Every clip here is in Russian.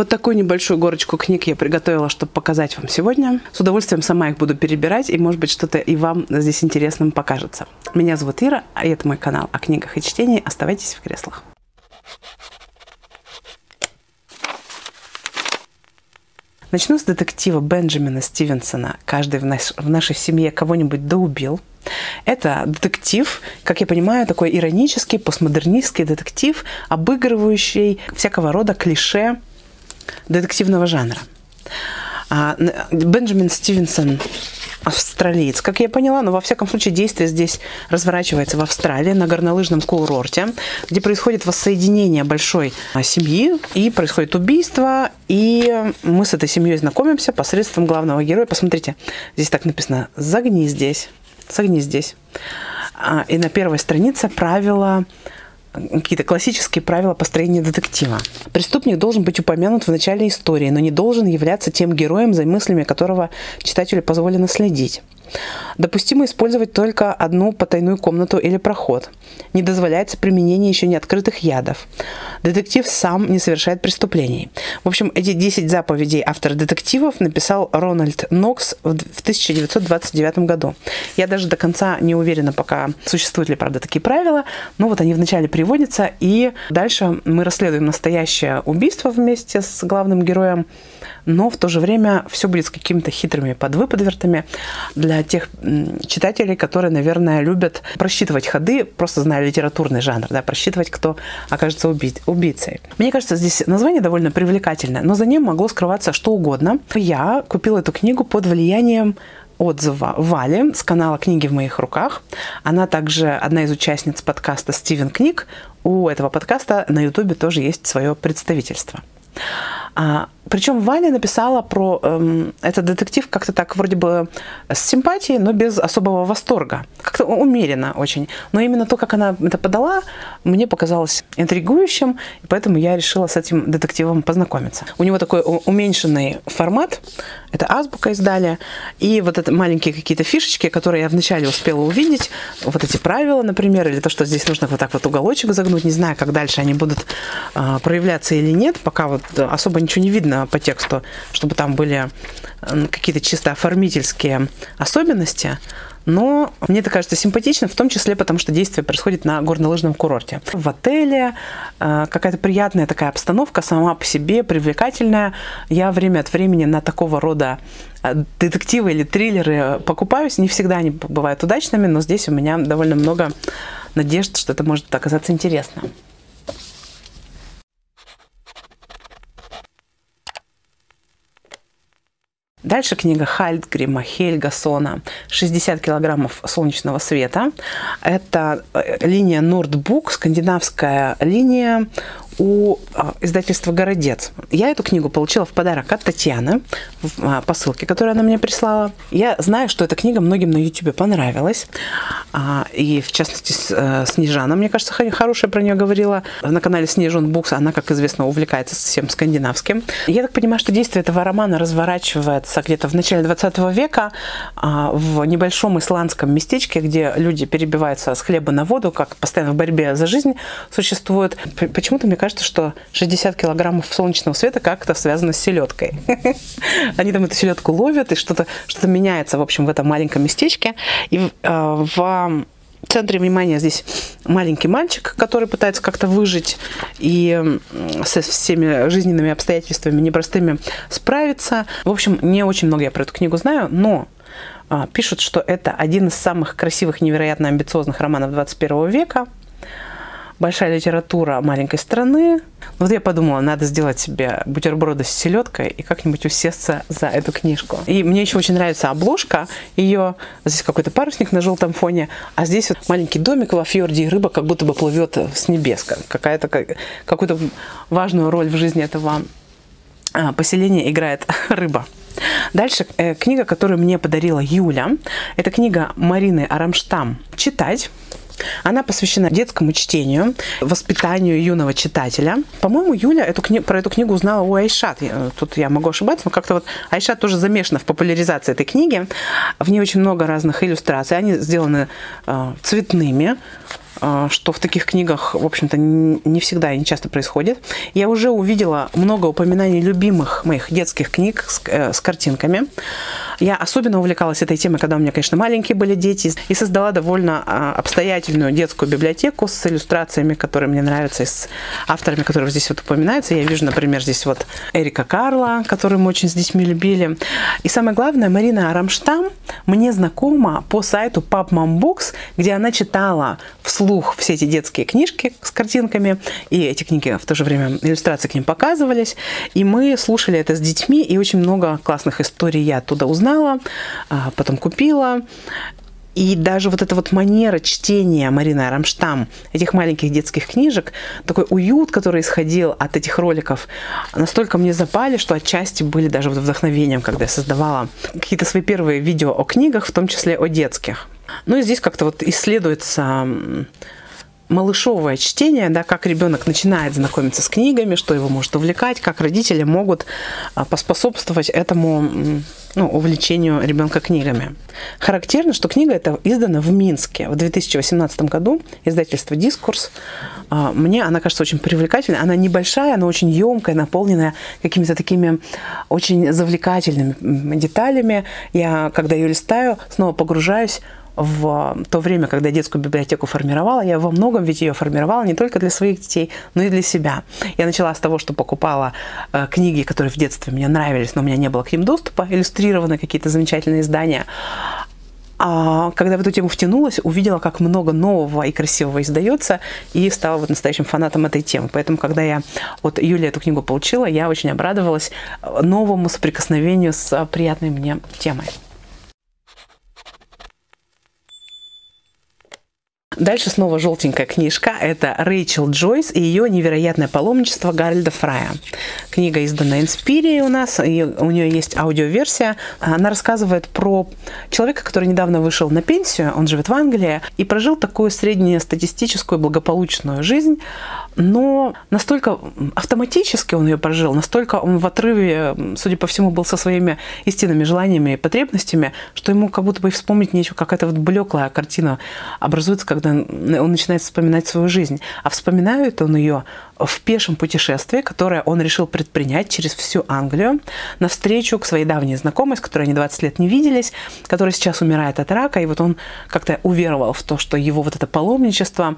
Вот такую небольшую горочку книг я приготовила, чтобы показать вам сегодня. С удовольствием сама их буду перебирать, и, может быть, что-то и вам здесь интересным покажется. Меня зовут Ира, а это мой канал о книгах и чтении. Оставайтесь в креслах. Начну с детектива Бенджамина Стивенсона «Каждый в, наш, в нашей семье кого-нибудь доубил». Это детектив, как я понимаю, такой иронический, постмодернистский детектив, обыгрывающий всякого рода клише детективного жанра. А, Бенджамин Стивенсон австралиец, как я поняла, но во всяком случае действие здесь разворачивается в Австралии на горнолыжном курорте, где происходит воссоединение большой а, семьи и происходит убийство, и мы с этой семьей знакомимся посредством главного героя. Посмотрите, здесь так написано «Загни здесь», «Согни здесь». А, и на первой странице правила какие-то классические правила построения детектива. Преступник должен быть упомянут в начале истории, но не должен являться тем героем, за мыслями которого читателю позволено следить. Допустимо использовать только одну потайную комнату или проход. Не дозволяется применение еще не открытых ядов. Детектив сам не совершает преступлений. В общем, эти 10 заповедей автора детективов написал Рональд Нокс в 1929 году. Я даже до конца не уверена пока, существуют ли, правда, такие правила, но вот они вначале приводятся, и дальше мы расследуем настоящее убийство вместе с главным героем но в то же время все будет с какими-то хитрыми подвыподвертами для тех читателей, которые, наверное, любят просчитывать ходы, просто зная литературный жанр, да, просчитывать, кто окажется убий убийцей. Мне кажется, здесь название довольно привлекательное, но за ним могло скрываться что угодно. Я купила эту книгу под влиянием отзыва Вали с канала «Книги в моих руках». Она также одна из участниц подкаста «Стивен Книг». У этого подкаста на Ютубе тоже есть свое представительство. Причем Ваня написала про эм, этот детектив как-то так вроде бы с симпатией, но без особого восторга. Как-то умеренно очень. Но именно то, как она это подала, мне показалось интригующим, и поэтому я решила с этим детективом познакомиться. У него такой уменьшенный формат, это азбука издали, и вот это маленькие какие-то фишечки, которые я вначале успела увидеть, вот эти правила, например, или то, что здесь нужно вот так вот уголочек загнуть, не знаю, как дальше они будут э, проявляться или нет, пока вот особо ничего не видно по тексту, чтобы там были какие-то чисто оформительские особенности, но мне это кажется симпатично, в том числе потому, что действие происходит на горнолыжном курорте. В отеле э, какая-то приятная такая обстановка, сама по себе привлекательная. Я время от времени на такого рода э, детективы или триллеры покупаюсь. Не всегда они бывают удачными, но здесь у меня довольно много надежд, что это может оказаться интересно. Дальше книга Хальдгрима Хельгасона «60 килограммов солнечного света». Это э, линия Нордбук, скандинавская линия у а, издательства «Городец». Я эту книгу получила в подарок от Татьяны в а, посылке, которую она мне прислала. Я знаю, что эта книга многим на YouTube понравилась. А, и, в частности, э, Снежана, мне кажется, хорошая про нее говорила. На канале Снежон Букс она, как известно, увлекается всем скандинавским. Я так понимаю, что действие этого романа разворачивается где-то в начале 20 века в небольшом исландском местечке, где люди перебиваются с хлеба на воду, как постоянно в борьбе за жизнь существует. Почему-то, мне кажется, что 60 килограммов солнечного света как-то связано с селедкой. Они там эту селедку ловят, и что-то что меняется, в общем, в этом маленьком местечке. И э, в центре внимания здесь маленький мальчик, который пытается как-то выжить и со всеми жизненными обстоятельствами непростыми справиться. В общем, не очень много я про эту книгу знаю, но а, пишут, что это один из самых красивых, невероятно амбициозных романов 21 века – большая литература маленькой страны. Вот я подумала, надо сделать себе бутерброды с селедкой и как-нибудь усесться за эту книжку. И мне еще очень нравится обложка ее. Здесь какой-то парусник на желтом фоне, а здесь вот маленький домик во фьорде, и рыба как будто бы плывет с небес. Какая-то, какую-то важную роль в жизни этого а, поселения играет рыба. Дальше э, книга, которую мне подарила Юля. Это книга Марины Арамштам «Читать». Она посвящена детскому чтению, воспитанию юного читателя. По-моему, Юля эту кни... про эту книгу узнала у Айшат. Тут я могу ошибаться, но как-то вот Айшат тоже замешана в популяризации этой книги. В ней очень много разных иллюстраций. Они сделаны э, цветными, э, что в таких книгах, в общем-то, не всегда и не часто происходит. Я уже увидела много упоминаний любимых моих детских книг с, э, с картинками. Я особенно увлекалась этой темой, когда у меня, конечно, маленькие были дети, и создала довольно а, обстоятельную детскую библиотеку с иллюстрациями, которые мне нравятся, и с авторами, которые здесь вот упоминаются. Я вижу, например, здесь вот Эрика Карла, которую мы очень с детьми любили. И самое главное, Марина Арамштам мне знакома по сайту PubMomBooks, где она читала вслух все эти детские книжки с картинками, и эти книги в то же время иллюстрации к ним показывались, и мы слушали это с детьми, и очень много классных историй я оттуда узнала, а, потом купила. И даже вот эта вот манера чтения Марины Арамштам этих маленьких детских книжек, такой уют, который исходил от этих роликов, настолько мне запали, что отчасти были даже вот вдохновением, когда я создавала какие-то свои первые видео о книгах, в том числе о детских. Ну и здесь как-то вот исследуется малышовое чтение, да, как ребенок начинает знакомиться с книгами, что его может увлекать, как родители могут а, поспособствовать этому ну, увлечению ребенка книгами. Характерно, что книга эта издана в Минске в 2018 году, издательство «Дискурс». А, мне она кажется очень привлекательной. Она небольшая, но очень емкая, наполненная какими-то такими очень завлекательными деталями. Я, когда ее листаю, снова погружаюсь в то время, когда я детскую библиотеку формировала, я во многом ведь ее формировала не только для своих детей, но и для себя. Я начала с того, что покупала э, книги, которые в детстве мне нравились, но у меня не было к ним доступа, иллюстрированные какие-то замечательные издания. А когда в эту тему втянулась, увидела, как много нового и красивого издается, и стала вот настоящим фанатом этой темы. Поэтому, когда я от Юли эту книгу получила, я очень обрадовалась новому соприкосновению с приятной мне темой. Дальше снова желтенькая книжка. Это Рэйчел Джойс и ее невероятное паломничество Гарольда Фрая. Книга издана Инспирией у нас, и у нее есть аудиоверсия. Она рассказывает про человека, который недавно вышел на пенсию, он живет в Англии, и прожил такую среднестатистическую благополучную жизнь, но настолько автоматически он ее прожил, настолько он в отрыве, судя по всему, был со своими истинными желаниями и потребностями, что ему как будто бы вспомнить нечего, какая-то вот блеклая картина образуется, когда он начинает вспоминать свою жизнь. А вспоминает он ее в пешем путешествии, которое он решил предпринять через всю Англию, навстречу к своей давней знакомой, с которой они 20 лет не виделись, которая сейчас умирает от рака, и вот он как-то уверовал в то, что его вот это паломничество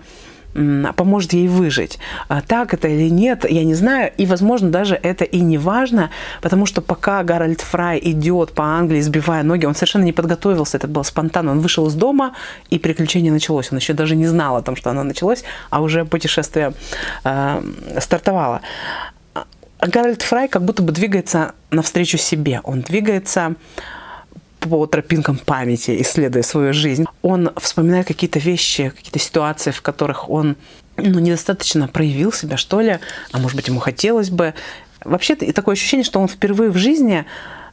поможет ей выжить. А так это или нет, я не знаю. И, возможно, даже это и не важно, потому что пока Гарольд Фрай идет по Англии, сбивая ноги, он совершенно не подготовился, это было спонтанно. Он вышел из дома, и приключение началось. Он еще даже не знал о том, что оно началось, а уже путешествие э, стартовало. Гарольд Фрай как будто бы двигается навстречу себе. Он двигается по тропинкам памяти, исследуя свою жизнь. Он вспоминает какие-то вещи, какие-то ситуации, в которых он ну, недостаточно проявил себя, что ли, а может быть, ему хотелось бы. Вообще такое ощущение, что он впервые в жизни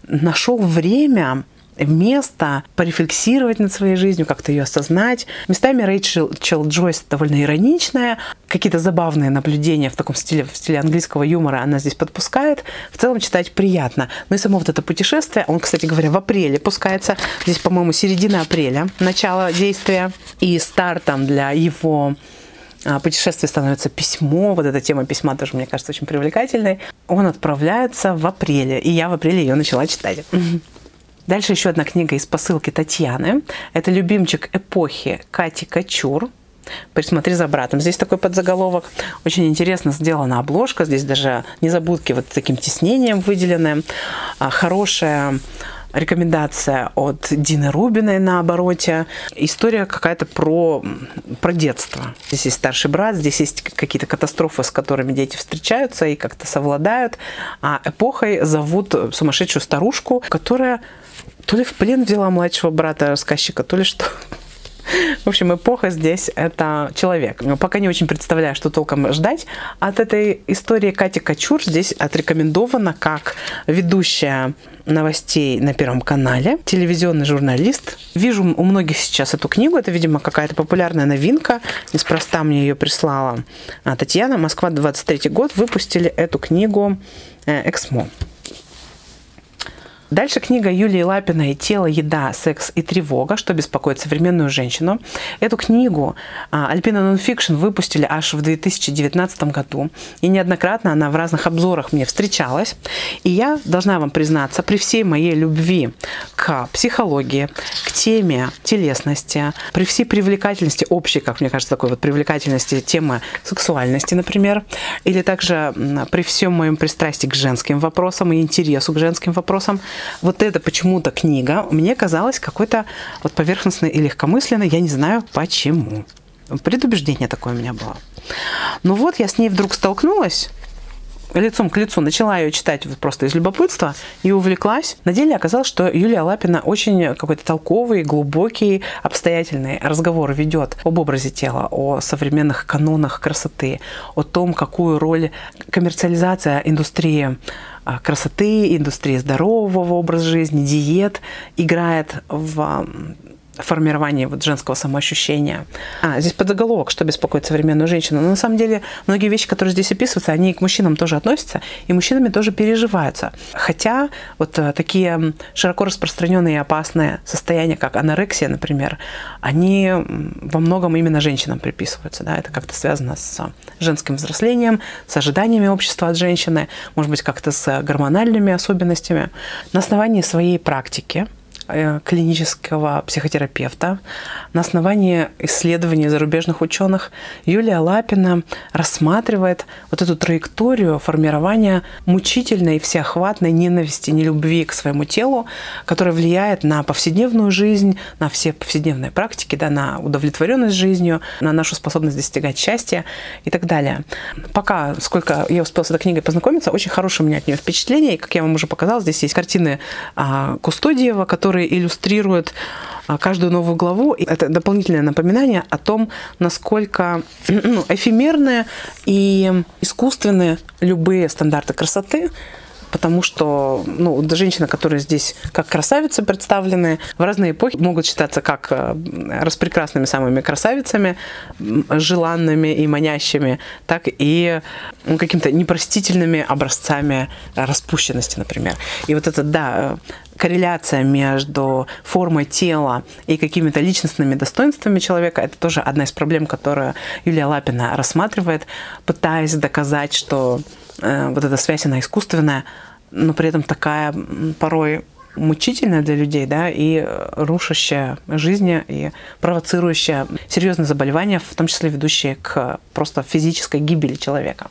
нашел время место порефлексировать над своей жизнью, как-то ее осознать. Местами Рэйчел Чел Джойс довольно ироничная, какие-то забавные наблюдения в таком стиле, в стиле английского юмора она здесь подпускает. В целом читать приятно. Ну и само вот это путешествие, он, кстати говоря, в апреле пускается. Здесь, по-моему, середина апреля, начало действия. И стартом для его а, путешествие становится письмо. Вот эта тема письма тоже, мне кажется, очень привлекательной. Он отправляется в апреле, и я в апреле ее начала читать. Дальше еще одна книга из посылки Татьяны. Это «Любимчик эпохи» Кати Качур. Присмотри за братом. Здесь такой подзаголовок. Очень интересно сделана обложка. Здесь даже незабудки вот таким тиснением выделены. А, хорошая рекомендация от Дины Рубиной на обороте. История какая-то про, про детство. Здесь есть старший брат, здесь есть какие-то катастрофы, с которыми дети встречаются и как-то совладают. А эпохой зовут сумасшедшую старушку, которая то ли в плен взяла младшего брата рассказчика, то ли что. В общем, эпоха здесь – это человек. Пока не очень представляю, что толком ждать от этой истории. Катя Качур здесь отрекомендована как ведущая новостей на Первом канале, телевизионный журналист. Вижу у многих сейчас эту книгу, это, видимо, какая-то популярная новинка. Неспроста мне ее прислала а, Татьяна. Москва, 23 год, выпустили эту книгу э, «Эксмо». Дальше книга Юлии Лапиной «Тело, еда, секс и тревога. Что беспокоит современную женщину». Эту книгу Альпина Нонфикшн выпустили аж в 2019 году. И неоднократно она в разных обзорах мне встречалась. И я должна вам признаться, при всей моей любви к психологии, к теме телесности, при всей привлекательности, общей, как мне кажется, такой вот привлекательности темы сексуальности, например, или также при всем моем пристрастии к женским вопросам и интересу к женским вопросам, вот эта почему-то книга мне казалась какой-то вот поверхностной и легкомысленной, я не знаю почему. Предубеждение такое у меня было. Ну вот, я с ней вдруг столкнулась, лицом к лицу начала ее читать вот просто из любопытства и увлеклась. На деле оказалось, что Юлия Лапина очень какой-то толковый, глубокий, обстоятельный разговор ведет об образе тела, о современных канонах красоты, о том, какую роль коммерциализация индустрии а, красоты, индустрии здорового образа жизни, диет играет в формирование вот женского самоощущения. А, здесь подзаголовок, что беспокоит современную женщину. Но на самом деле многие вещи, которые здесь описываются, они к мужчинам тоже относятся, и мужчинами тоже переживаются. Хотя вот э, такие широко распространенные и опасные состояния, как анорексия, например, они во многом именно женщинам приписываются. Да? Это как-то связано с женским взрослением, с ожиданиями общества от женщины, может быть, как-то с гормональными особенностями. На основании своей практики Э, клинического психотерапевта. На основании исследований зарубежных ученых Юлия Лапина рассматривает вот эту траекторию формирования мучительной и всеохватной ненависти, нелюбви к своему телу, которая влияет на повседневную жизнь, на все повседневные практики, да, на удовлетворенность жизнью, на нашу способность достигать счастья и так далее. Пока, сколько я успела с этой книгой познакомиться, очень хорошее у меня от нее впечатление. И, как я вам уже показала, здесь есть картины а, Кустодиева, которые которые иллюстрируют а, каждую новую главу. Это дополнительное напоминание о том, насколько ну, эфемерные и искусственные любые стандарты красоты, потому что ну, женщины, которые здесь как красавицы представлены, в разные эпохи могут считаться как э, распрекрасными самыми красавицами, желанными и манящими, так и ну, какими-то непростительными образцами распущенности, например. И вот это, да, корреляция между формой тела и какими-то личностными достоинствами человека, это тоже одна из проблем, которую Юлия Лапина рассматривает, пытаясь доказать, что э, вот эта связь, она искусственная, но при этом такая порой мучительная для людей, да, и рушащая жизни, и провоцирующая серьезные заболевания, в том числе ведущие к просто физической гибели человека.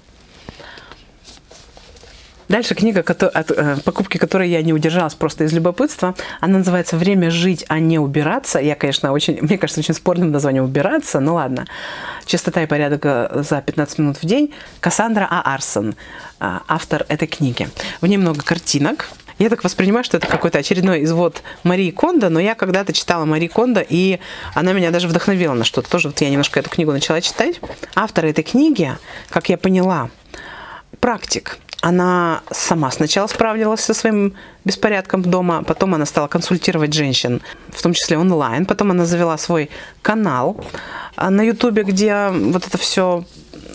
Дальше книга, от э, покупки которой я не удержалась просто из любопытства. Она называется «Время жить, а не убираться». Я, конечно, очень, мне кажется, очень спорным названием «убираться», ну ладно. «Чистота и порядок э, за 15 минут в день». Кассандра А. Арсон, э, автор этой книги. В ней много картинок, я так воспринимаю, что это какой-то очередной извод Марии Кондо, но я когда-то читала Марии Кондо, и она меня даже вдохновила на что-то. Тоже вот я немножко эту книгу начала читать. Автор этой книги, как я поняла, практик она сама сначала справлялась со своим беспорядком дома, потом она стала консультировать женщин, в том числе онлайн, потом она завела свой канал а, на ютубе, где вот это все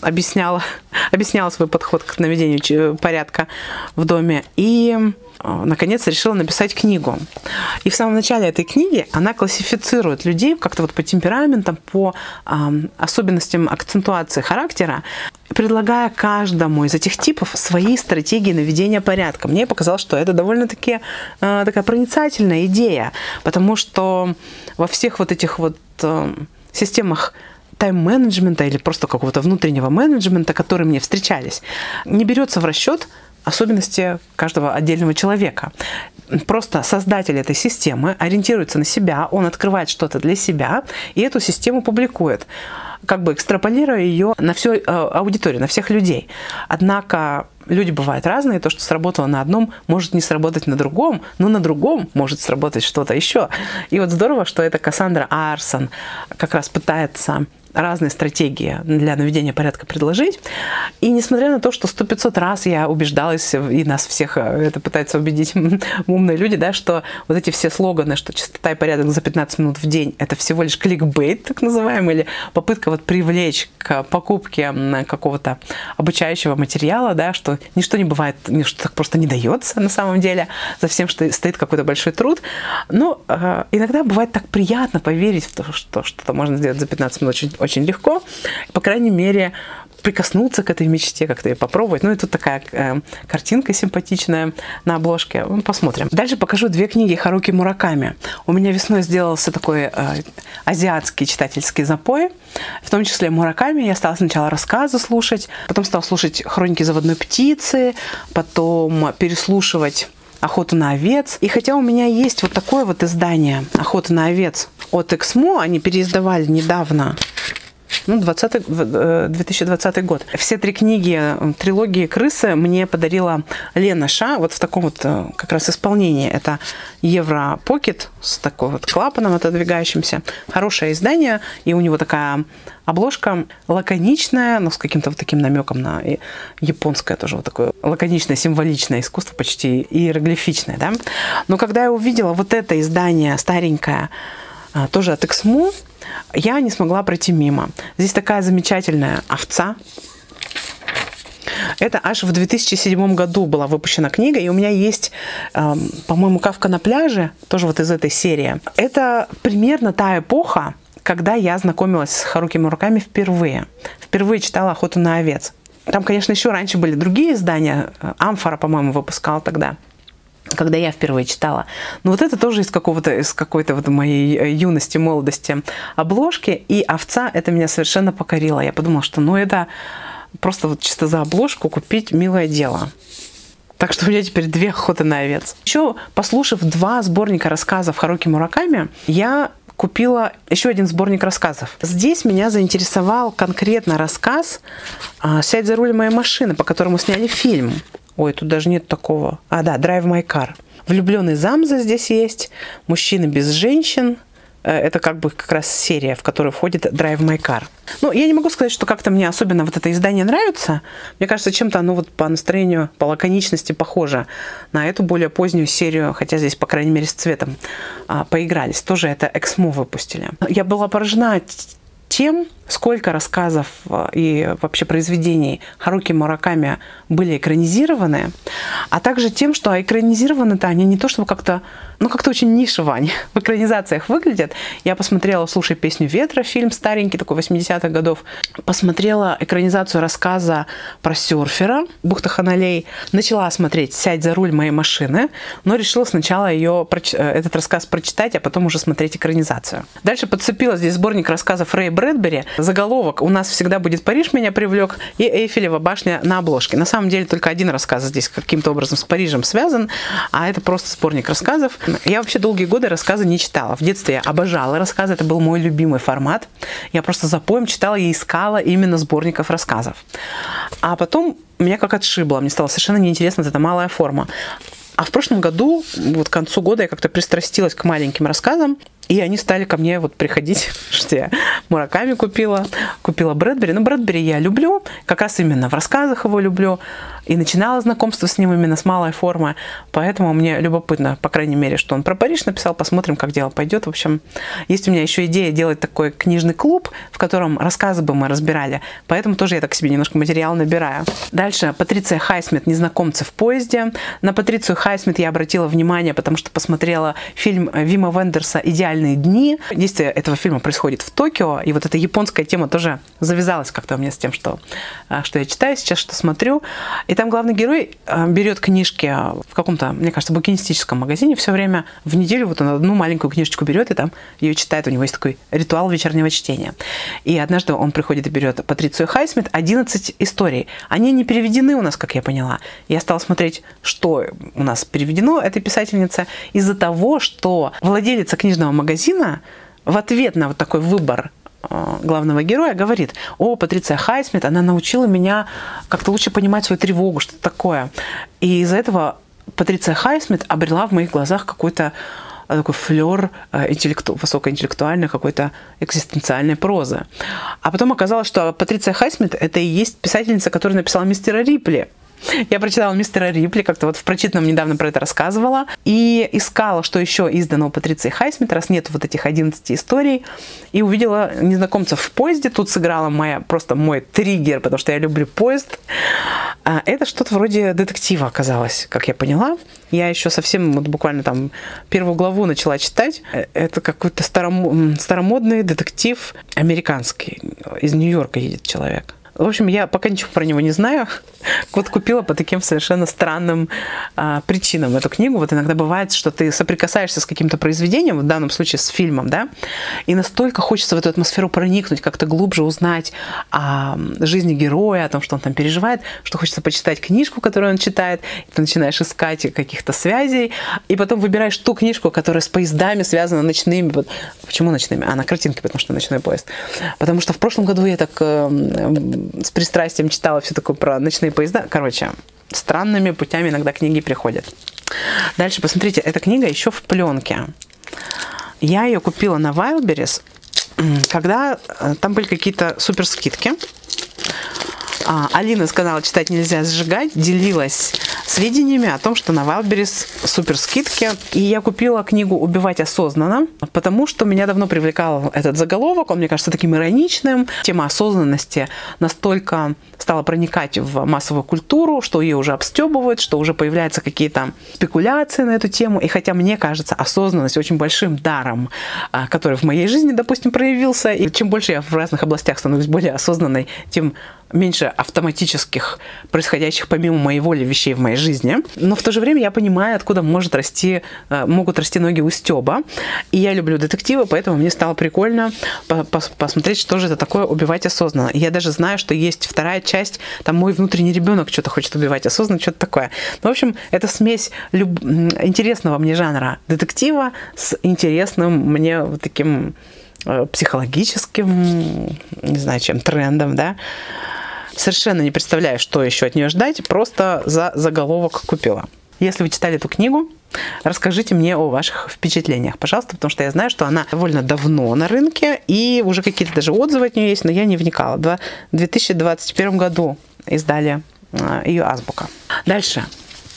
объясняла, объясняла свой подход к наведению порядка в доме. И а, наконец решила написать книгу. И в самом начале этой книги она классифицирует людей как-то вот по темпераментам, по э, особенностям акцентуации характера, предлагая каждому из этих типов свои стратегии наведения порядка. Мне показалось, что это довольно-таки э, такая проницательная идея, потому что во всех вот этих вот э, системах тайм-менеджмента или просто какого-то внутреннего менеджмента, которые мне встречались, не берется в расчет особенности каждого отдельного человека. Просто создатель этой системы ориентируется на себя, он открывает что-то для себя и эту систему публикует, как бы экстраполируя ее на всю э, аудиторию, на всех людей. Однако люди бывают разные, то, что сработало на одном, может не сработать на другом, но на другом может сработать что-то еще. И вот здорово, что это Кассандра Арсон как раз пытается разные стратегии для наведения порядка предложить. И несмотря на то, что сто пятьсот раз я убеждалась, и нас всех э, это пытаются убедить умные люди, да, что вот эти все слоганы, что чистота и порядок за 15 минут в день, это всего лишь кликбейт, так называемый, или попытка вот привлечь к покупке какого-то обучающего материала, да, что ничто не бывает, ничто так просто не дается на самом деле, за всем что стоит какой-то большой труд. Но э, иногда бывает так приятно поверить в то, что что-то можно сделать за 15 минут очень, очень легко. По крайней мере, прикоснуться к этой мечте, как-то ее попробовать. Ну и тут такая э, картинка симпатичная на обложке. Ну, посмотрим. Дальше покажу две книги Харуки Мураками. У меня весной сделался такой э, азиатский читательский запой, в том числе Мураками. Я стала сначала рассказы слушать, потом стала слушать хроники заводной птицы, потом переслушивать охоту на овец. И хотя у меня есть вот такое вот издание «Охота на овец» от Эксмо, они переиздавали недавно ну, 20, 2020 э, год. Все три книги трилогии «Крысы» мне подарила Лена Ша вот в таком вот э, как раз исполнении. Это Евро Покет с такой вот клапаном отодвигающимся. Хорошее издание, и у него такая обложка лаконичная, но с каким-то вот таким намеком на японское тоже вот такое лаконичное, символичное искусство, почти иероглифичное, да. Но когда я увидела вот это издание старенькое, тоже от Эксмо, я не смогла пройти мимо. Здесь такая замечательная овца. Это аж в 2007 году была выпущена книга, и у меня есть, э, по-моему, «Кавка на пляже», тоже вот из этой серии. Это примерно та эпоха, когда я знакомилась с Харуки Мураками впервые. Впервые читала «Охоту на овец». Там, конечно, еще раньше были другие издания. Амфора, по-моему, выпускал тогда когда я впервые читала. Но вот это тоже из какого-то, из какой-то вот моей э, юности, молодости обложки. И овца это меня совершенно покорило. Я подумала, что ну это просто вот чисто за обложку купить милое дело. Так что у меня теперь две охоты на овец. Еще, послушав два сборника рассказов Харуки Мураками, я купила еще один сборник рассказов. Здесь меня заинтересовал конкретно рассказ а, «Сядь за руль моей машины», по которому сняли фильм. Ой, тут даже нет такого. А, да, Drive My Car. Влюбленный Замза здесь есть. Мужчины без женщин. Э, это как бы как раз серия, в которую входит Drive My Car. Ну, я не могу сказать, что как-то мне особенно вот это издание нравится. Мне кажется, чем-то оно вот по настроению, по лаконичности похоже на эту более позднюю серию, хотя здесь, по крайней мере, с цветом а, поигрались. Тоже это Эксмо выпустили. Я была поражена тем, сколько рассказов э, и вообще произведений Харуки Мураками были экранизированы, а также тем, что экранизированы-то они не то чтобы как-то, ну как-то очень нишево они в экранизациях выглядят. Я посмотрела «Слушай песню ветра», фильм старенький, такой 80-х годов, посмотрела экранизацию рассказа про серфера Бухта Ханалей, начала смотреть «Сядь за руль моей машины», но решила сначала ее, э, этот рассказ прочитать, а потом уже смотреть экранизацию. Дальше подцепила здесь сборник рассказов Рэй Брэдбери, заголовок «У нас всегда будет Париж» меня привлек и Эйфелева башня на обложке. На самом деле только один рассказ здесь каким-то образом с Парижем связан, а это просто сборник рассказов. Я вообще долгие годы рассказы не читала. В детстве я обожала рассказы, это был мой любимый формат. Я просто за поем читала и искала именно сборников рассказов. А потом меня как отшибло, мне стало совершенно неинтересно эта малая форма. А в прошлом году, вот к концу года, я как-то пристрастилась к маленьким рассказам, и они стали ко мне вот приходить, что я Мураками купила, купила Брэдбери. Ну, Брэдбери я люблю, как раз именно в рассказах его люблю. И начинала знакомство с ним именно с малой формы. Поэтому мне любопытно, по крайней мере, что он про Париж написал. Посмотрим, как дело пойдет. В общем, есть у меня еще идея делать такой книжный клуб, в котором рассказы бы мы разбирали. Поэтому тоже я так себе немножко материал набираю. Дальше Патриция Хайсмит «Незнакомцы в поезде». На Патрицию Хайсмит я обратила внимание, потому что посмотрела фильм Вима Вендерса «Идеальный идеальные дни. Действие этого фильма происходит в Токио, и вот эта японская тема тоже завязалась как-то у меня с тем, что, а, что я читаю сейчас, что смотрю. И там главный герой а, берет книжки в каком-то, мне кажется, букинистическом магазине все время. В неделю вот он одну маленькую книжечку берет и там ее читает. У него есть такой ритуал вечернего чтения. И однажды он приходит и берет Патрицию Хайсмит 11 историй. Они не переведены у нас, как я поняла. Я стала смотреть, что у нас переведено этой писательнице из-за того, что владелица книжного магазина магазина в ответ на вот такой выбор э, главного героя говорит, о, Патриция Хайсмит, она научила меня как-то лучше понимать свою тревогу, что-то такое. И из-за этого Патриция Хайсмит обрела в моих глазах какой-то а, такой флер а, интеллекту, высокоинтеллектуальной какой-то экзистенциальной прозы. А потом оказалось, что Патриция Хайсмит – это и есть писательница, которая написала «Мистера Рипли», я прочитала мистера Рипли, как-то вот в прочитанном недавно про это рассказывала, и искала, что еще издано у Патриции Хайсмит, раз нет вот этих 11 историй, и увидела незнакомцев в поезде. Тут сыграла моя, просто мой триггер, потому что я люблю поезд. А это что-то вроде детектива оказалось, как я поняла. Я еще совсем вот буквально там первую главу начала читать. Это какой-то старомодный детектив американский. Из Нью-Йорка едет человек. В общем, я пока ничего про него не знаю. Вот купила по таким совершенно странным а, причинам эту книгу. Вот иногда бывает, что ты соприкасаешься с каким-то произведением, в данном случае с фильмом, да, и настолько хочется в эту атмосферу проникнуть, как-то глубже узнать о жизни героя, о том, что он там переживает, что хочется почитать книжку, которую он читает, и ты начинаешь искать каких-то связей, и потом выбираешь ту книжку, которая с поездами связана, ночными. Почему ночными? А, на картинке, потому что ночной поезд. Потому что в прошлом году я так эм, с пристрастием читала все такое про ночные поезда. Короче, странными путями иногда книги приходят. Дальше, посмотрите, эта книга еще в пленке. Я ее купила на Wildberries, когда э, там были какие-то супер скидки. А, Алина сказала, читать нельзя сжигать, делилась сведениями о том, что на Wildberries супер скидки. И я купила книгу «Убивать осознанно», потому что меня давно привлекал этот заголовок. Он, мне кажется, таким ироничным. Тема осознанности настолько стала проникать в массовую культуру, что ее уже обстебывают, что уже появляются какие-то спекуляции на эту тему. И хотя мне кажется осознанность очень большим даром, а, который в моей жизни, допустим, проявился, и чем больше я в разных областях становлюсь более осознанной, тем меньше автоматических, происходящих помимо моей воли вещей в моей жизни. Но в то же время я понимаю, откуда может расти, э, могут расти ноги у Стеба. И я люблю детективы, поэтому мне стало прикольно посмотреть, что же это такое убивать осознанно. я даже знаю, что есть вторая часть, там мой внутренний ребенок что-то хочет убивать осознанно, что-то такое. Ну, в общем, это смесь люб... интересного мне жанра детектива с интересным мне вот таким э, психологическим, не знаю, чем трендом, да, Совершенно не представляю, что еще от нее ждать, просто за заголовок купила. Если вы читали эту книгу, расскажите мне о ваших впечатлениях, пожалуйста, потому что я знаю, что она довольно давно на рынке, и уже какие-то даже отзывы от нее есть, но я не вникала. В 2021 году издали а, ее азбука. Дальше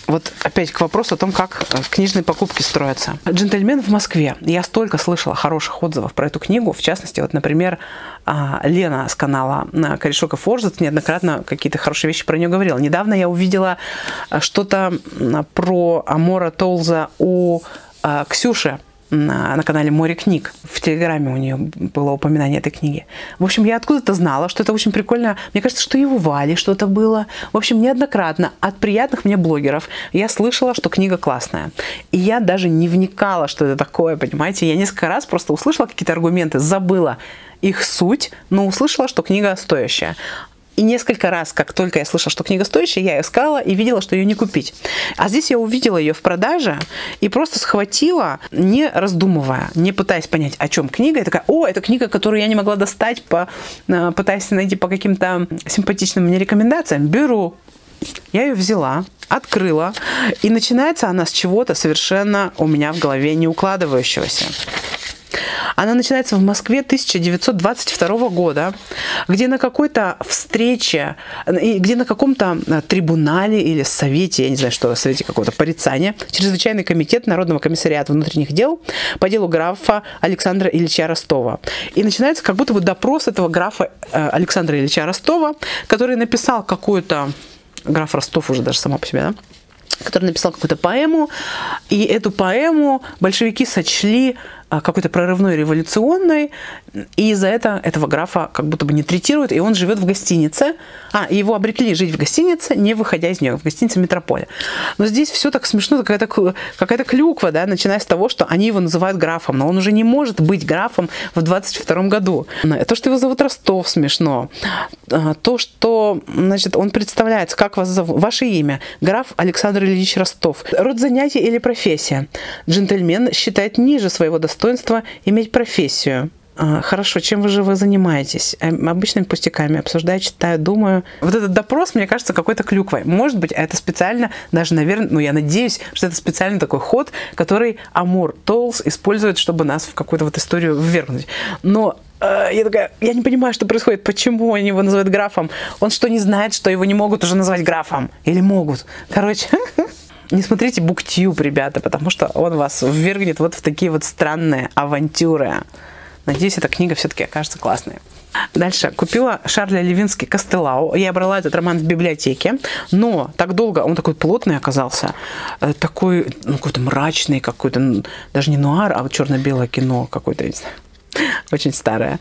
вот опять к вопросу о том, как э, книжные покупки строятся. «Джентльмен в Москве». Я столько слышала хороших отзывов про эту книгу. В частности, вот, например, а, Лена с канала э, Корешок и Форзац неоднократно какие-то хорошие вещи про нее говорила. Недавно я увидела э, что-то про Амора Толза у Ксюши на, на канале Море книг. В Телеграме у нее было упоминание этой книги. В общем, я откуда-то знала, что это очень прикольно. Мне кажется, что и у Вали что-то было. В общем, неоднократно от приятных мне блогеров я слышала, что книга классная. И я даже не вникала, что это такое, понимаете. Я несколько раз просто услышала какие-то аргументы, забыла их суть, но услышала, что книга стоящая. И несколько раз, как только я слышала, что книга стоящая, я искала и видела, что ее не купить. А здесь я увидела ее в продаже и просто схватила, не раздумывая, не пытаясь понять, о чем книга. Я такая, о, это книга, которую я не могла достать, по, э, пытаясь найти по каким-то симпатичным мне рекомендациям. Беру. Я ее взяла, открыла, и начинается она с чего-то совершенно у меня в голове не укладывающегося. Она начинается в Москве 1922 года, где на какой-то встрече, где на каком-то э, трибунале или совете, я не знаю, что, совете какого-то порицания, чрезвычайный комитет Народного комиссариата внутренних дел по делу графа Александра Ильича Ростова. И начинается как будто бы допрос этого графа э, Александра Ильича Ростова, который написал какую-то граф Ростов уже даже сама по себе, да? который написал какую-то поэму, и эту поэму большевики сочли какой-то прорывной, революционной, и из-за этого этого графа как будто бы не третируют, и он живет в гостинице. А, его обрекли жить в гостинице, не выходя из нее, в гостинице «Метрополя». Но здесь все так смешно, какая-то какая клюква, да, начиная с того, что они его называют графом, но он уже не может быть графом в 22 году. То, что его зовут Ростов, смешно. А, то, что, значит, он представляется, как вас зовут, ваше имя, граф Александр Ильич Ростов. Род занятий или профессия. Джентльмен считает ниже своего достоинства иметь профессию. А, хорошо, чем вы же вы занимаетесь? Эм, обычными пустяками обсуждаю, читаю, думаю. Вот этот допрос, мне кажется, какой-то клюквой. Может быть, это специально, даже, наверное, ну, я надеюсь, что это специальный такой ход, который Амур Толс использует, чтобы нас в какую-то вот историю ввергнуть. Но э, я такая, я не понимаю, что происходит, почему они его называют графом. Он что, не знает, что его не могут уже назвать графом? Или могут? Короче, не смотрите буктюб, ребята, потому что он вас ввергнет вот в такие вот странные авантюры. Надеюсь, эта книга все-таки окажется классной. Дальше. Купила Шарля Левинский Костелау. Я брала этот роман в библиотеке, но так долго, он такой плотный оказался, э, такой, ну, какой-то мрачный, какой-то, даже не нуар, а вот черно-белое кино какое-то, не знаю, очень старое.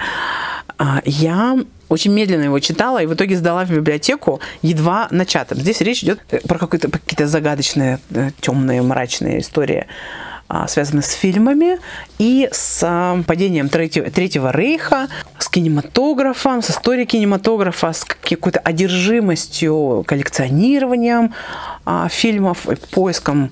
А, я очень медленно его читала и в итоге сдала в библиотеку едва начатым. Здесь речь идет про какие-то загадочные, э, темные, мрачные истории а, связаны с фильмами и с а, падением Третьего, Третьего Рейха, с кинематографом, с историей кинематографа, с какой-то одержимостью, коллекционированием а, фильмов, поиском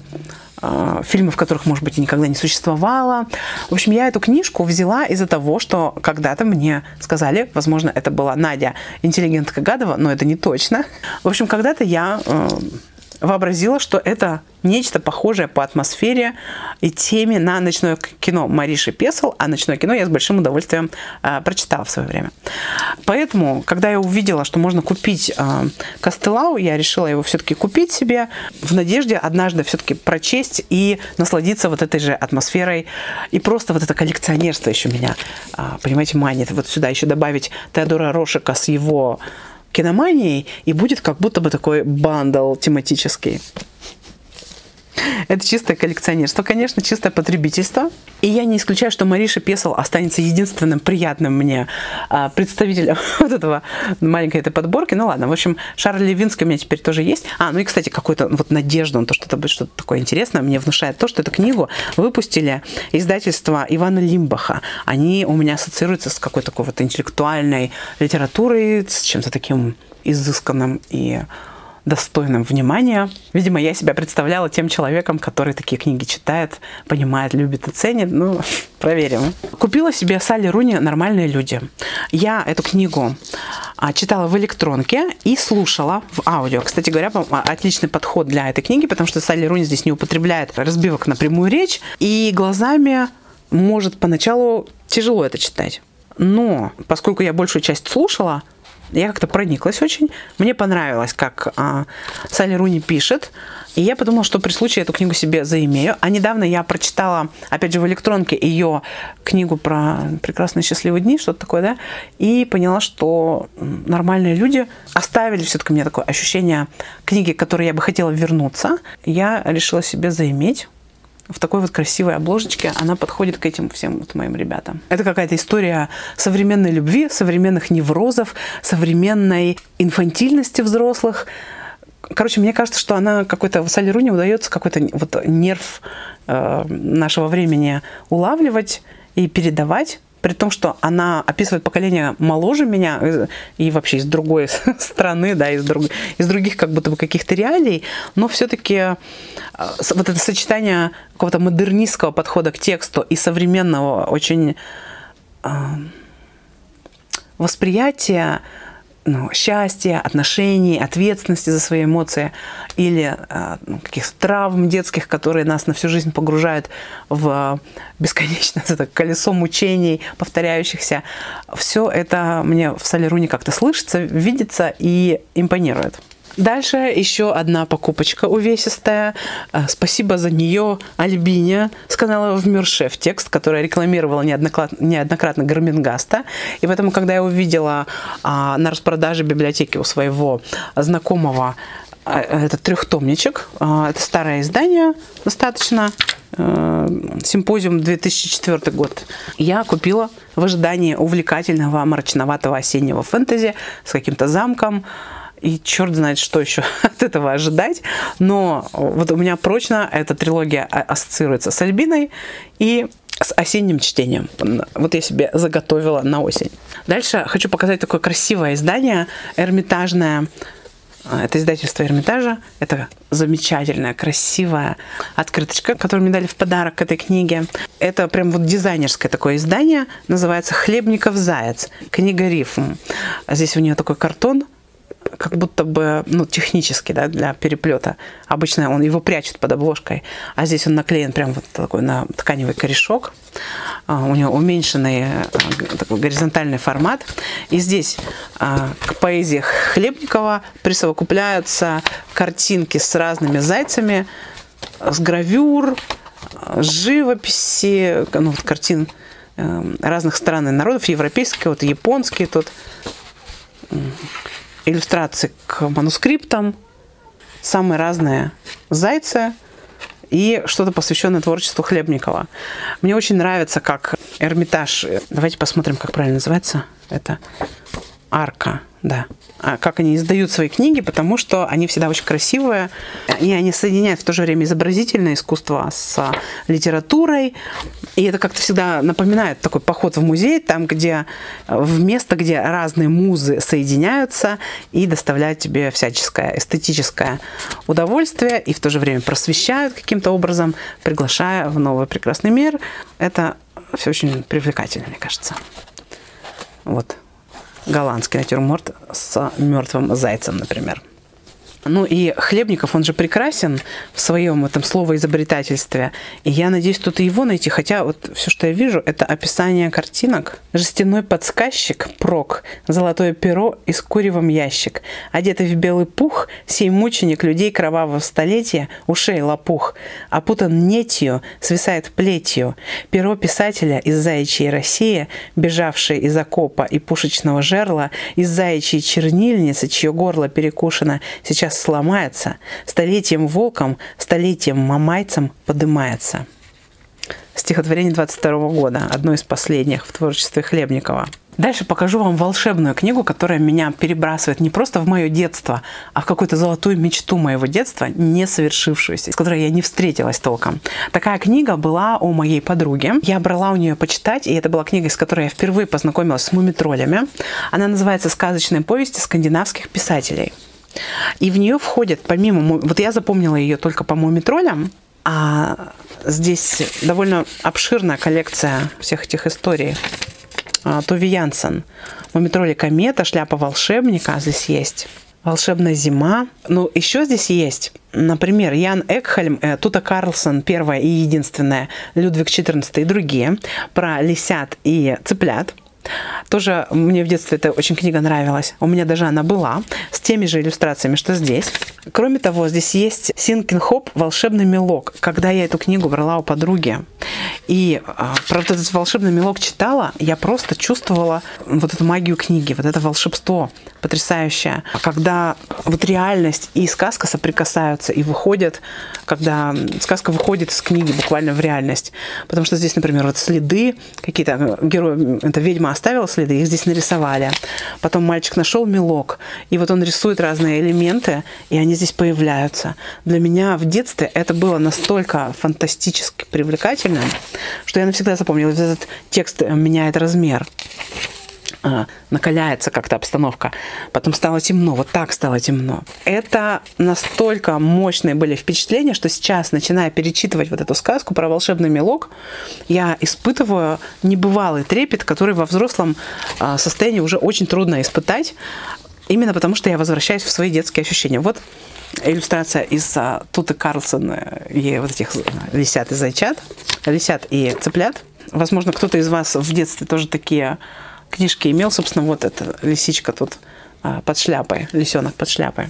фильмов, которых, может быть, никогда не существовало. В общем, я эту книжку взяла из-за того, что когда-то мне сказали, возможно, это была Надя, интеллигентка Гадова, но это не точно. В общем, когда-то я э, вообразила, что это нечто похожее по атмосфере и теме на ночное кино Мариши Песел, а ночное кино я с большим удовольствием э, прочитала в свое время. Поэтому, когда я увидела, что можно купить э, Костелау, я решила его все-таки купить себе в надежде однажды все-таки прочесть и насладиться вот этой же атмосферой. И просто вот это коллекционерство еще меня, э, понимаете, манит. Вот сюда еще добавить Теодора Рошика с его киноманией, и будет как будто бы такой бандл тематический. Это чистое коллекционерство, конечно, чистое потребительство. И я не исключаю, что Мариша Песел останется единственным приятным мне а, представителем вот этого маленькой этой подборки. Ну ладно, в общем, Шарль Левинский у меня теперь тоже есть. А, ну и, кстати, какой-то вот надежда на то, что это будет что-то такое интересное, мне внушает то, что эту книгу выпустили издательство Ивана Лимбаха. Они у меня ассоциируются с какой-то такой вот интеллектуальной литературой, с чем-то таким изысканным и достойным внимания. Видимо, я себя представляла тем человеком, который такие книги читает, понимает, любит и ценит. Ну, проверим. Купила себе Салли Руни «Нормальные люди». Я эту книгу а, читала в электронке и слушала в аудио. Кстати говоря, отличный подход для этой книги, потому что Салли Руни здесь не употребляет разбивок на прямую речь, и глазами может поначалу тяжело это читать. Но поскольку я большую часть слушала, я как-то прониклась очень. Мне понравилось, как а, Салли Руни пишет. И я подумала, что при случае эту книгу себе заимею. А недавно я прочитала, опять же, в электронке ее книгу про прекрасные счастливые дни, что-то такое, да, и поняла, что нормальные люди оставили все-таки мне такое ощущение книги, к которой я бы хотела вернуться. Я решила себе заиметь в такой вот красивой обложечке она подходит к этим всем вот моим ребятам. Это какая-то история современной любви, современных неврозов, современной инфантильности взрослых. Короче, мне кажется, что она какой-то в Салли Руни удается какой-то вот нерв э, нашего времени улавливать и передавать при том, что она описывает поколение моложе меня э, и вообще из другой страны, да, из, друг, из других как будто бы каких-то реалий, но все-таки э, вот это сочетание какого-то модернистского подхода к тексту и современного очень э, восприятия ну, счастья, отношений, ответственности за свои эмоции или э, ну, каких-то травм детских, которые нас на всю жизнь погружают в бесконечное это колесо мучений, повторяющихся. Все это мне в Солеруне как-то слышится, видится и импонирует. Дальше еще одна покупочка увесистая. А, спасибо за нее Альбине с канала в Мюршеф текст, который рекламировала неоднократно, неоднократно Гармингаста. И поэтому, когда я увидела а, на распродаже библиотеки у своего знакомого а, этот трехтомничек, это старое издание достаточно, а, симпозиум 2004 год, я купила в ожидании увлекательного мрачноватого осеннего фэнтези с каким-то замком, и черт знает, что еще от этого ожидать. Но вот у меня прочно эта трилогия ассоциируется с Альбиной и с осенним чтением. Вот я себе заготовила на осень. Дальше хочу показать такое красивое издание, эрмитажное, А, это издательство Эрмитажа. Это замечательная, красивая открыточка, которую мне дали в подарок к этой книге. Это прям вот дизайнерское такое издание. Называется «Хлебников заяц». Книга рифм. Здесь у нее такой картон как будто бы, ну, технически, да, для переплета. Обычно он его прячет под обложкой, а здесь он наклеен прям вот такой на тканевый корешок. А, у него уменьшенный а, такой горизонтальный формат. И здесь а, к поэзии Хлебникова присовокупляются картинки с разными зайцами, с гравюр, живописи, ну, вот картин эм, разных стран и народов, европейские, вот японские тут иллюстрации к манускриптам, самые разные зайцы и что-то посвященное творчеству Хлебникова. Мне очень нравится, как Эрмитаж, давайте посмотрим, как правильно называется, это арка, да, как они издают свои книги, потому что они всегда очень красивые, и они соединяют в то же время изобразительное искусство с литературой, и это как-то всегда напоминает такой поход в музей, там, где в место, где разные музы соединяются и доставляют тебе всяческое эстетическое удовольствие, и в то же время просвещают каким-то образом, приглашая в новый прекрасный мир. Это все очень привлекательно, мне кажется. Вот голландский натюрморт с мертвым зайцем, например. Ну и Хлебников, он же прекрасен в своем этом словоизобретательстве. И я надеюсь тут его найти. Хотя вот все, что я вижу, это описание картинок. Жестяной подсказчик, прок, золотое перо и с куревом ящик. Одетый в белый пух, сей мученик людей кровавого столетия, ушей лопух. Опутан нетью, свисает плетью. Перо писателя из заячьей России, бежавшей из окопа и пушечного жерла, из заячьей чернильницы, чье горло перекушено, сейчас сломается, столетием волком, столетием мамайцем подымается. Стихотворение 22 года, одно из последних в творчестве Хлебникова. Дальше покажу вам волшебную книгу, которая меня перебрасывает не просто в мое детство, а в какую-то золотую мечту моего детства, не совершившуюся, с которой я не встретилась толком. Такая книга была у моей подруги. Я брала у нее почитать, и это была книга, с которой я впервые познакомилась с мумитролями. Она называется «Сказочные повести скандинавских писателей». И в нее входят, помимо... Вот я запомнила ее только по мумитролям, а здесь довольно обширная коллекция всех этих историй. А, Тови Янсен. Мумитроли комета, шляпа волшебника здесь есть. Волшебная зима. Ну, еще здесь есть, например, Ян Экхельм, э, Тута Карлсон, первая и единственная, Людвиг XIV и другие, про лисят и цыплят. Тоже мне в детстве эта очень книга нравилась. У меня даже она была с теми же иллюстрациями, что здесь. Кроме того, здесь есть Синкин Хоп «Волшебный мелок». Когда я эту книгу брала у подруги, и а, правда этот волшебный мелок читала, я просто чувствовала вот эту магию книги, вот это волшебство потрясающее. Когда вот реальность и сказка соприкасаются и выходят, когда сказка выходит из книги буквально в реальность. Потому что здесь, например, вот следы какие-то, герои, это ведьма оставила следы, их здесь нарисовали. Потом мальчик нашел мелок, и вот он рисует разные элементы, и они здесь появляются. Для меня в детстве это было настолько фантастически привлекательно, что я навсегда запомнила. Этот текст меняет размер а, накаляется как-то обстановка. Потом стало темно, вот так стало темно. Это настолько мощные были впечатления, что сейчас, начиная перечитывать вот эту сказку про волшебный мелок, я испытываю небывалый трепет, который во взрослом а, состоянии уже очень трудно испытать, именно потому что я возвращаюсь в свои детские ощущения. Вот иллюстрация из а, Туты Карлсон и вот этих лисят и зайчат, лисят и цыплят. Возможно, кто-то из вас в детстве тоже такие книжки имел, собственно, вот эта лисичка тут а, под шляпой, лисенок под шляпой.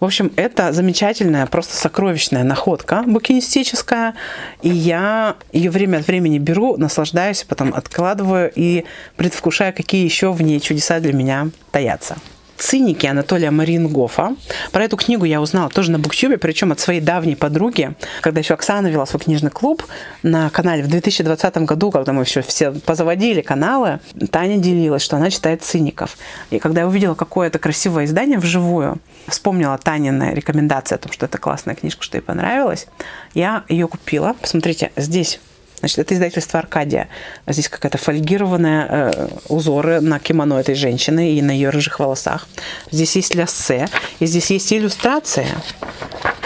В общем, это замечательная, просто сокровищная находка букинистическая, и я ее время от времени беру, наслаждаюсь, потом откладываю и предвкушаю, какие еще в ней чудеса для меня таятся. «Циники» Анатолия Марингофа. Про эту книгу я узнала тоже на Буктюбе, причем от своей давней подруги, когда еще Оксана вела свой книжный клуб на канале в 2020 году, когда мы еще все позаводили каналы, Таня делилась, что она читает «Циников». И когда я увидела какое-то красивое издание вживую, вспомнила Танины рекомендации о том, что это классная книжка, что ей понравилось, я ее купила. Посмотрите, здесь Значит, это издательство «Аркадия». Здесь какая-то фольгированная э, узоры на кимоно этой женщины и на ее рыжих волосах. Здесь есть ляссе, и здесь есть иллюстрация.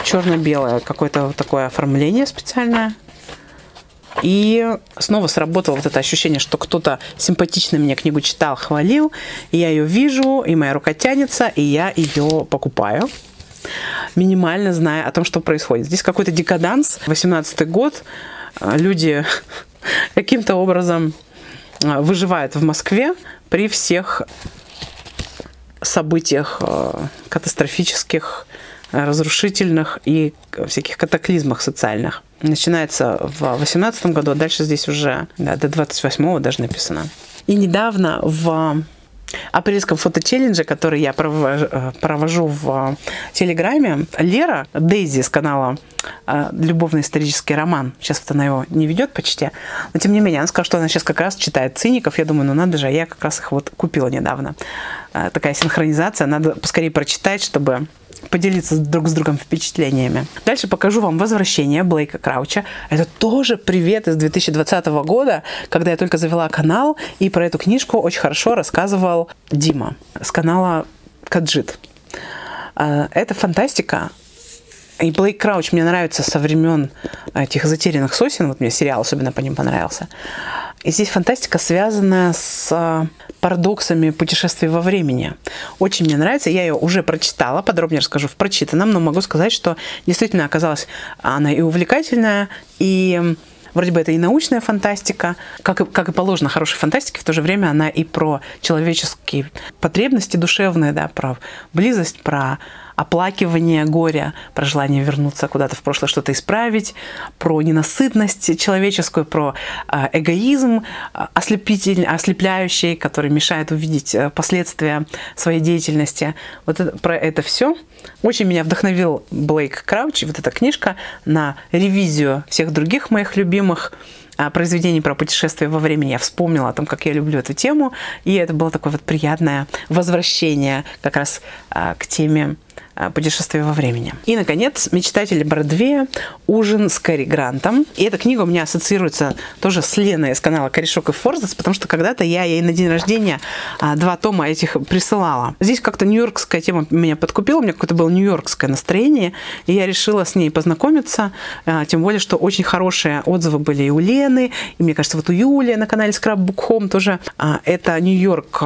Черно-белое какое-то такое оформление специальное. И снова сработало вот это ощущение, что кто-то симпатично мне книгу читал, хвалил, и я ее вижу, и моя рука тянется, и я ее покупаю минимально зная о том, что происходит. Здесь какой-то декаданс, 18 год, люди каким-то образом а, выживают в Москве при всех событиях а, катастрофических, разрушительных и всяких катаклизмах социальных. Начинается в 18 году, а дальше здесь уже да, до 28 даже написано. И недавно в апрельском фоточеллендже, который я провожу, э, провожу в Телеграме, Лера Дейзи с канала э, «Любовный исторический роман», сейчас вот она его не ведет почти, но тем не менее, она сказала, что она сейчас как раз читает «Циников», я думаю, ну надо же, а я как раз их вот купила недавно. Э, такая синхронизация, надо поскорее прочитать, чтобы поделиться друг с другом впечатлениями. Дальше покажу вам «Возвращение» Блейка Крауча. Это тоже привет из 2020 года, когда я только завела канал, и про эту книжку очень хорошо рассказывал Дима с канала Каджит. А, это фантастика, и Блейк Крауч мне нравится со времен этих затерянных сосен. Вот мне сериал особенно по ним понравился. И здесь фантастика, связанная с парадоксами путешествий во времени. Очень мне нравится. Я ее уже прочитала, подробнее расскажу в прочитанном, но могу сказать, что действительно оказалась она и увлекательная, и вроде бы это и научная фантастика, как и, как и положено хорошей фантастике, в то же время она и про человеческие потребности душевные, да, про близость, про оплакивание горя, про желание вернуться куда-то в прошлое, что-то исправить, про ненасытность человеческую, про а, эгоизм а, ослепитель, ослепляющий, который мешает увидеть э, последствия своей деятельности. Вот это, про это все. Очень меня вдохновил Блейк Крауч, вот эта книжка, на ревизию всех других моих любимых а, произведений про путешествия во времени. Я вспомнила о том, как я люблю эту тему, и это было такое вот приятное возвращение как раз к теме путешествие во времени. И, наконец, «Мечтатели Бродвея. Ужин с Кэрри Грантом». И эта книга у меня ассоциируется тоже с Леной из канала «Корешок и Форзац», потому что когда-то я ей на день рождения а, два тома этих присылала. Здесь как-то нью-йоркская тема меня подкупила, у меня какое-то было нью-йоркское настроение, и я решила с ней познакомиться, а, тем более, что очень хорошие отзывы были и у Лены, и, мне кажется, вот у Юли на канале Scrapbook Home тоже. А, это Нью-Йорк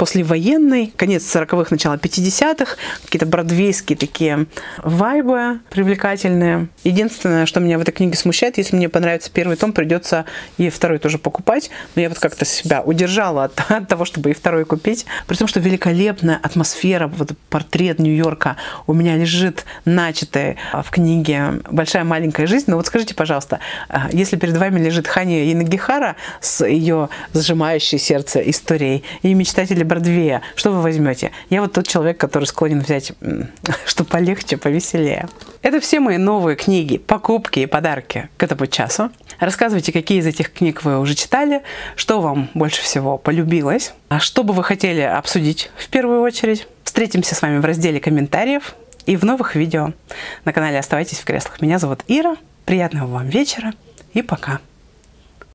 послевоенный, конец 40-х, начало 50-х, какие-то бродвейские такие вайбы привлекательные. Единственное, что меня в этой книге смущает, если мне понравится первый том, придется и второй тоже покупать. Но я вот как-то себя удержала от, от того, чтобы и второй купить. При том, что великолепная атмосфера, вот портрет Нью-Йорка у меня лежит начатый в книге «Большая маленькая жизнь». Но вот скажите, пожалуйста, а, если перед вами лежит Хани Янагихара с ее сжимающей сердце историей и мечтатели Бродвея, что вы возьмете? Я вот тот человек, который склонен взять что полегче, повеселее. Это все мои новые книги, покупки и подарки к этому часу. Рассказывайте, какие из этих книг вы уже читали, что вам больше всего полюбилось, а что бы вы хотели обсудить в первую очередь. Встретимся с вами в разделе комментариев и в новых видео. На канале оставайтесь в креслах. Меня зовут Ира. Приятного вам вечера и пока.